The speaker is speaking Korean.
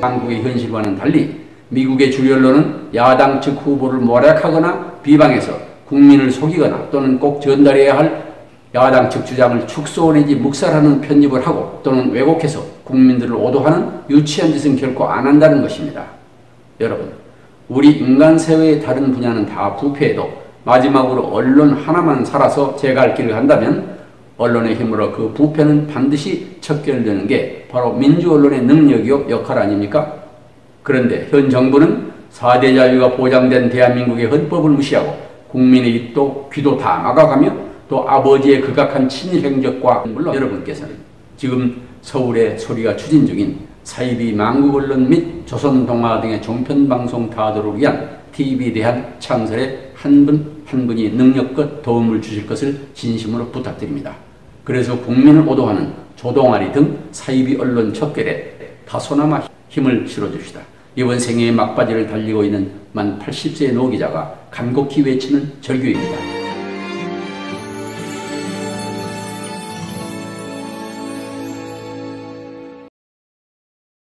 한국의 현실과는 달리 미국의 주류 언론은 야당 측 후보를 모략하거나 비방해서 국민을 속이거나 또는 꼭 전달해야 할 야당 측 주장을 축소 내지 묵살하는 편집을 하고 또는 왜곡해서 국민들을 오도하는 유치한 짓은 결코 안 한다는 것입니다. 여러분, 우리 인간 사회의 다른 분야는 다 부패해도 마지막으로 언론 하나만 살아서 제 갈 길을 간다면 언론의 힘으로 그 부패는 반드시 척결되는 게 바로 민주 언론의 능력이요 역할 아닙니까? 그런데 현 정부는 4대 자유가 보장된 대한민국의 헌법을 무시하고 국민의 입도 귀도 다 막아가며 또 아버지의 극악한 친일 행적과 물론 여러분께서는 지금 서울의 소리가 추진 중인 사이비 망국 언론 및 조선 동화 등의 종편 방송 타도를 위한 TV에 대한 창설에 한 분 한 분이 능력껏 도움을 주실 것을 진심으로 부탁드립니다. 그래서 국민을 오도하는 조동아리 등 사이비 언론 척결에 다소나마 힘을 실어줍시다. 이번 생애의 막바지를 달리고 있는 만 80세의 노 기자가 간곡히 외치는 절규입니다.